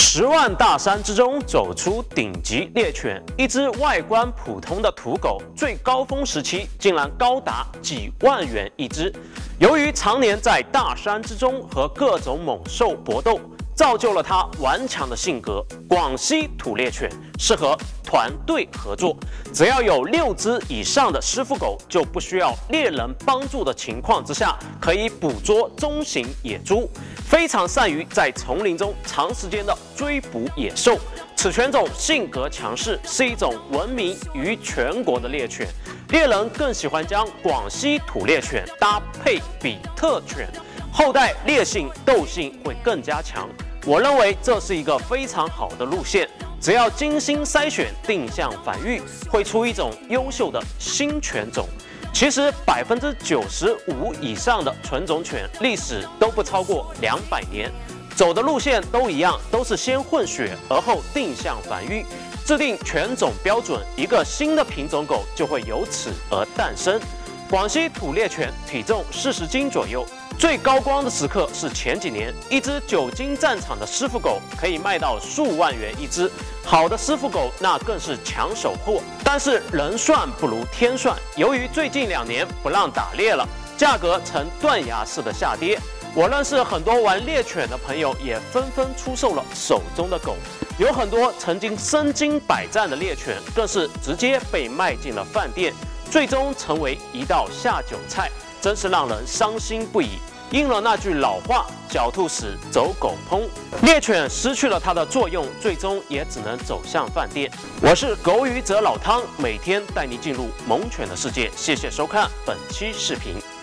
十万大山之中走出顶级猎犬，一只外观普通的土狗，最高峰时期竟然高达几万元一只。由于常年在大山之中和各种猛兽搏斗，造就了它顽强的性格。广西土猎犬适合团队合作，只要有六只以上的师傅狗，就不需要猎人帮助的情况之下，可以捕捉中型野猪。非常善于在丛林中长时间的追捕野兽，此犬种性格强势，是一种闻名于全国的猎犬。猎人更喜欢将广西土猎犬搭配比特犬，后代烈性斗性会更加强。我认为这是一个非常好的路线，只要精心筛选，定向繁育，会出一种优秀的新犬种。其实百分之九十五以上的纯种犬历史都不超过两百年，走的路线都一样，都是先混血，而后定向繁育，制定犬种标准，一个新的品种狗就会由此而诞生。广西土猎犬体重四十斤左右。最高光的时刻是前几年，一只久经战场的师傅狗可以卖到数万元一只，好的师傅狗那更是抢手货。但是人算不如天算，由于最近两年不让打猎了，价格呈断崖式的下跌。我认识很多玩猎犬的朋友也纷纷出售了手中的狗，有很多曾经身经百战的猎犬更是直接被卖进了饭店，最终成为一道下酒菜。真是让人伤心不已。应了那句老话：“狡兔死，走狗烹。”猎犬失去了它的作用，最终也只能走向饭店。我是狗语者老汤，每天带你进入猛犬的世界。谢谢收看本期视频。